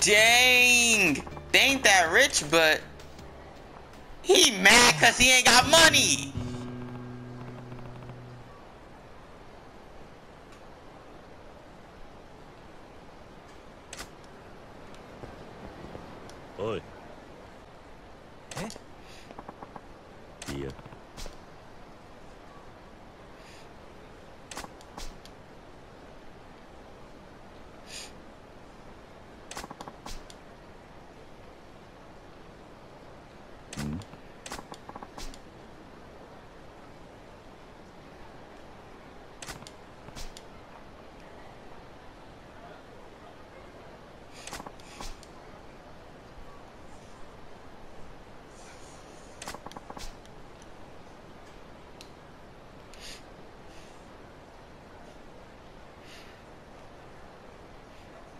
Dang! They ain't that rich, but he mad cause he ain't got money.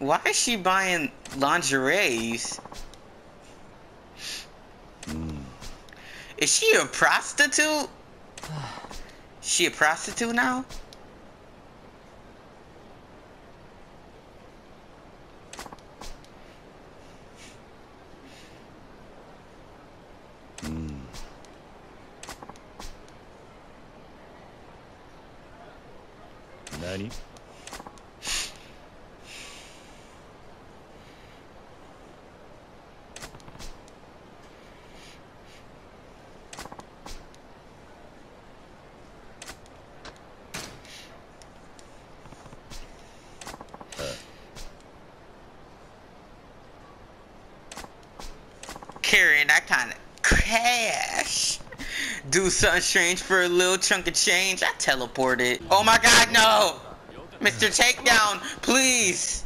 Why is she buying lingeries? Is she a prostitute? She a prostitute now? Carrying that kind of cash. Do something strange for a little chunk of change. I teleported. Oh my god, no! Mr. Shakedown, please!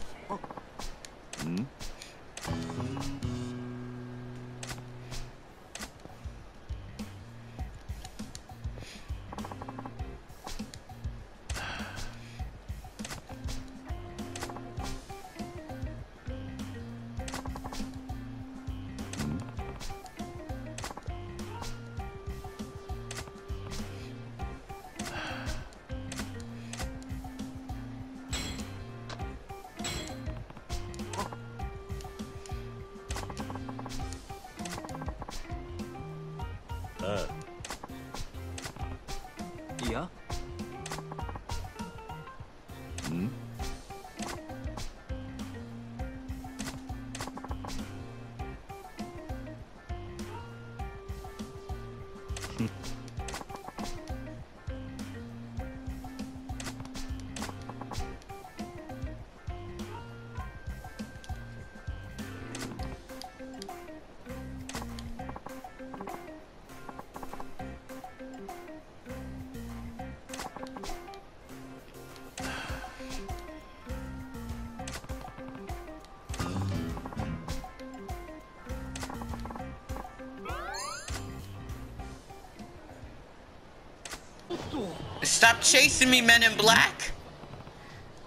Stop chasing me, men in black.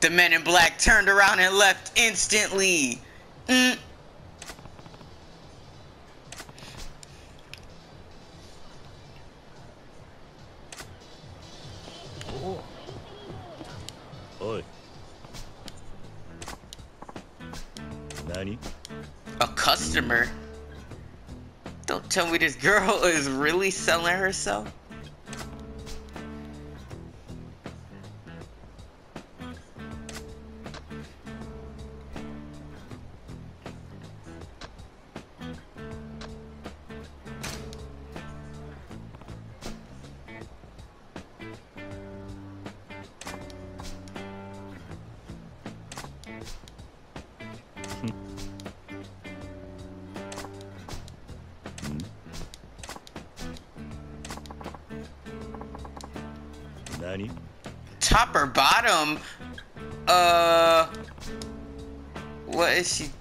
The men in black turned around and left instantly. Mm. Oh. Oi. Nani? A customer? Don't tell me this girl is really selling herself.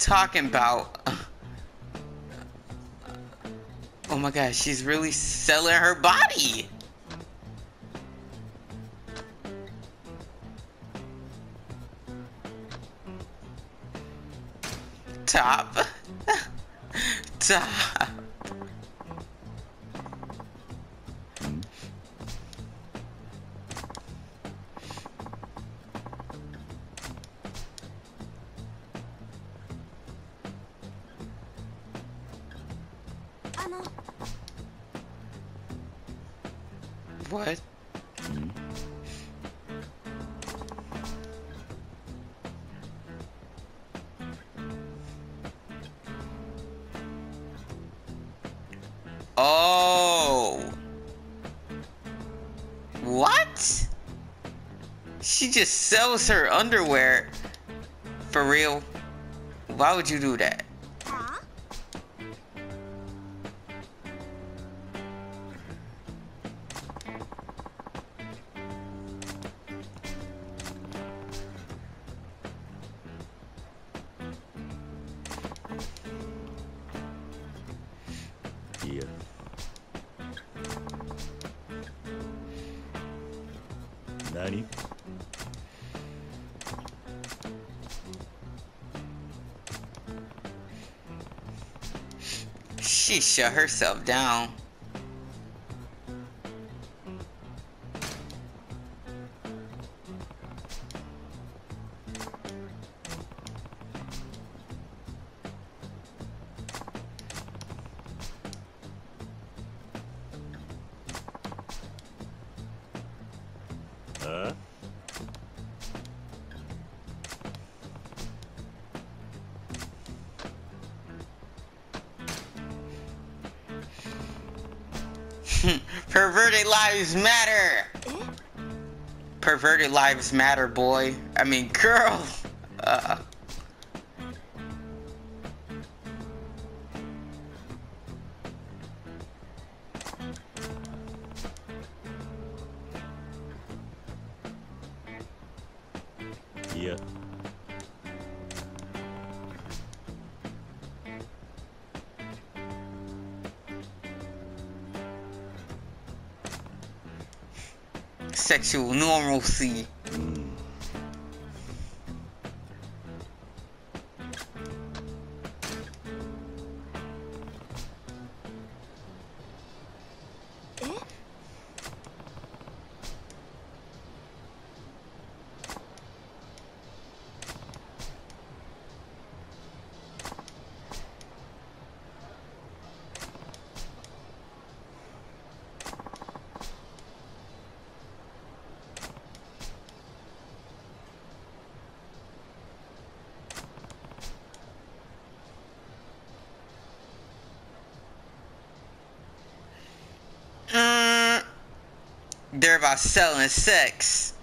Talking about? Oh my god, she's really selling her body! Top. Top. She just sells her underwear. For real? Why would you do that? Yeah. 何 She shut herself down. Perverted lives matter. Perverted lives matter, boy. I mean, girl. Uh, normalcy. They're about selling sex.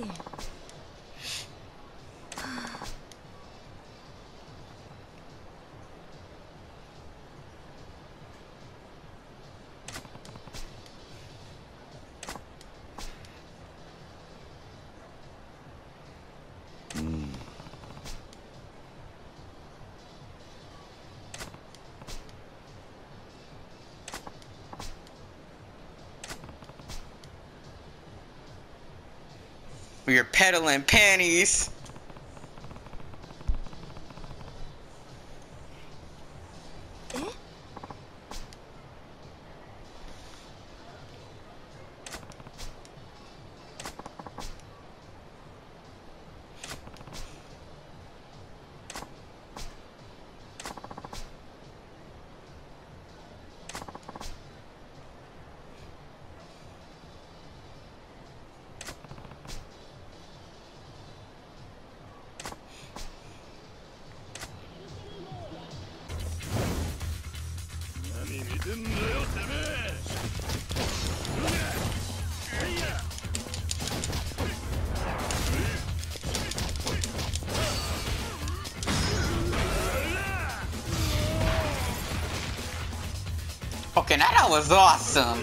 Молодцы. You're peddling panties. Okay, that was awesome!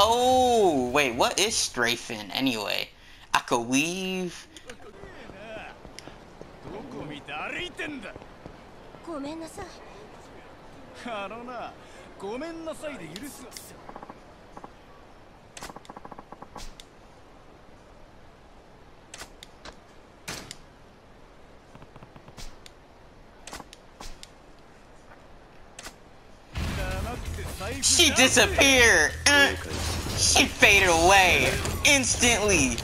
Oh, wait, what is strafing anyway? I could weave. She disappeared! Uh, she faded away instantly!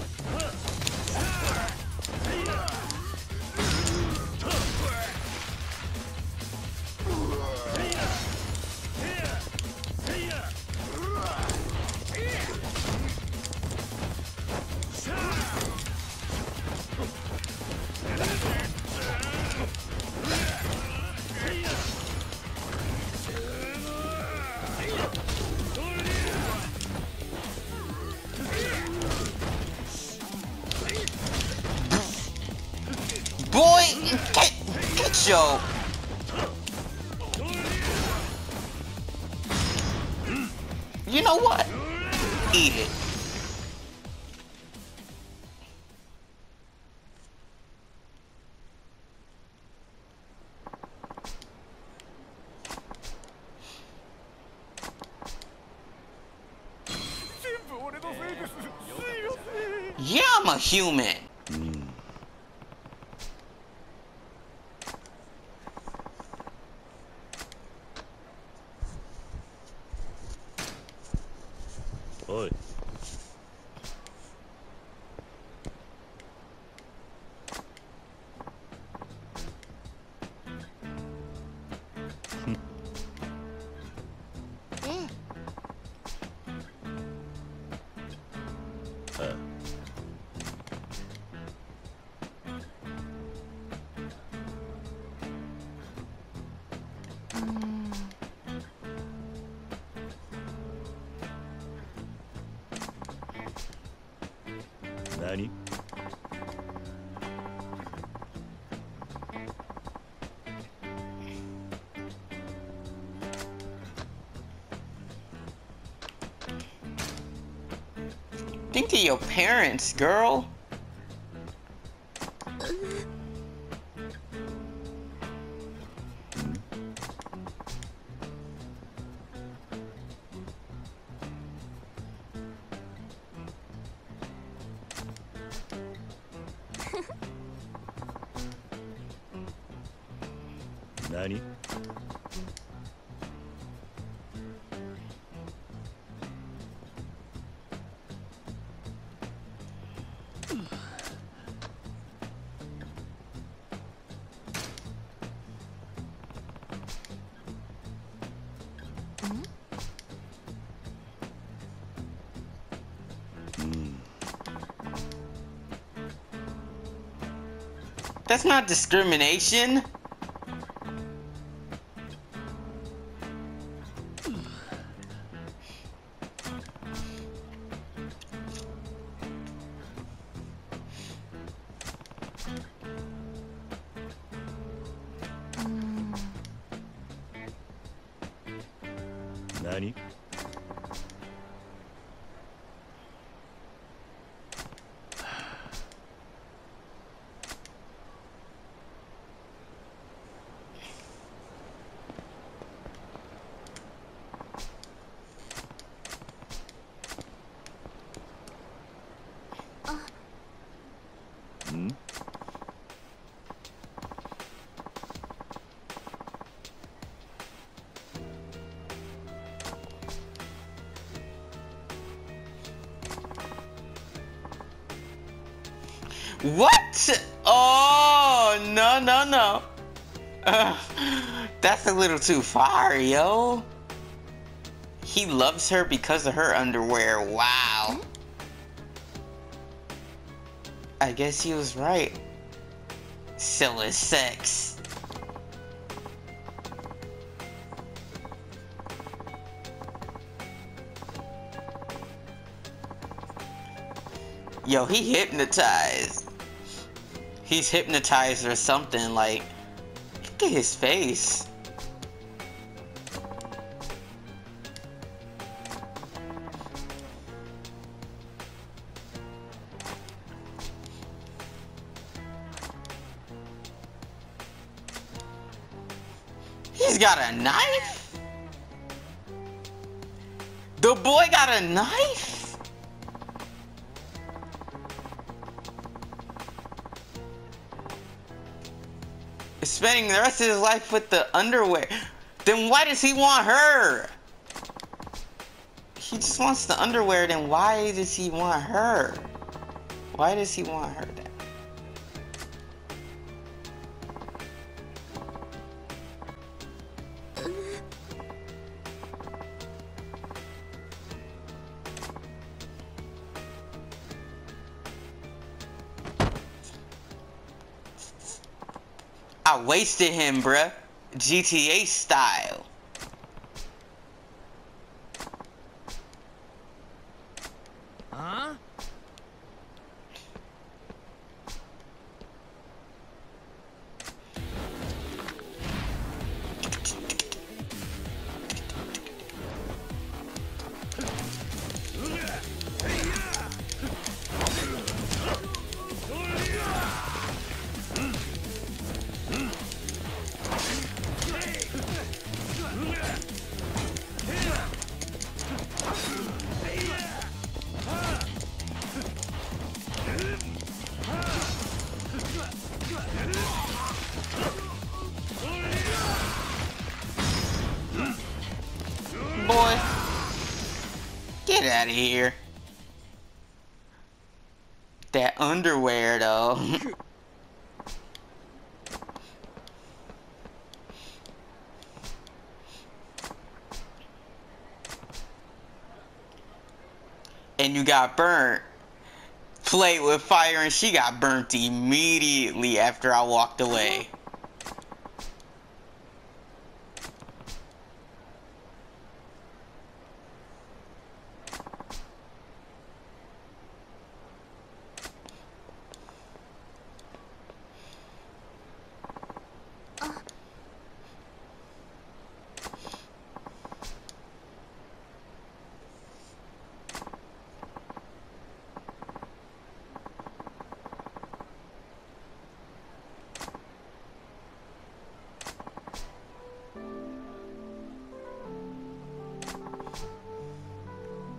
Boy, get, get your... You know what? Eat it. Think of your parents, girl.? That's not discrimination. What? Oh, no, no, no. Uh, that's a little too far, yo. He loves her because of her underwear. Wow. I guess he was right. Silly sex. Yo, he hypnotized. He's hypnotized or something, like, look at his face. He's got a knife? The boy got a knife? Spending the rest of his life with the underwear. Then why does he want her? He just wants the underwear, then why does he want her? Why does he want her I wasted him, bruh. GTA style. Out of here. That underwear, though. and you got burnt. Played with fire and she got burnt immediately after I walked away.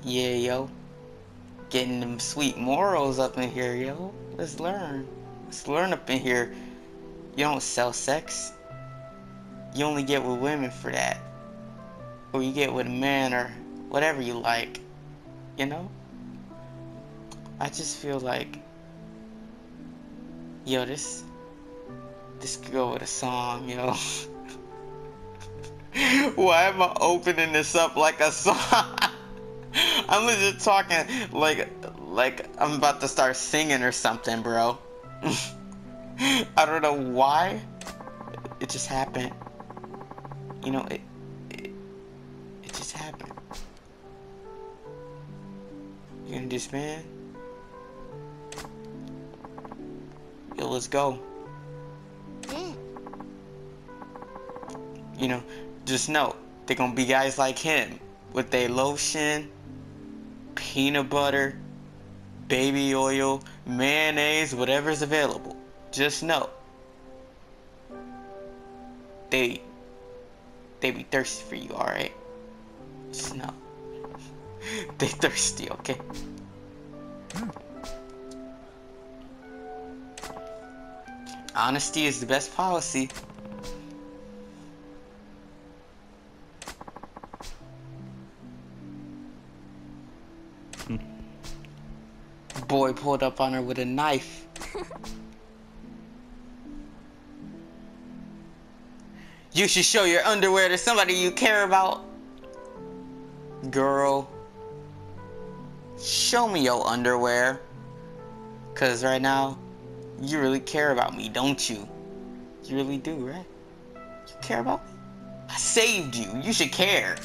Yeah, yo. Getting them sweet morals up in here, yo. Let's learn. Let's learn up in here. You don't sell sex. You only get with women for that. Or you get with a man or whatever you like. You know? I just feel like yo this this could go with a song, yo. Why am I opening this up like a song? I'm legit talking like like I'm about to start singing or something, bro. I don't know why. It just happened. You know, it it, it just happened. You gonna disband? Yo, let's go. You know, just know they're gonna be guys like him with their lotion, peanut butter, baby oil, mayonnaise, whatever's available. Just know they they be thirsty for you, alright? Just know. they thirsty, okay? Hmm. Honesty is the best policy. boy pulled up on her with a knife. you should show your underwear to somebody you care about. Girl, show me your underwear. Because right now, you really care about me, don't you? You really do, right? You care about me? I saved you. You should care.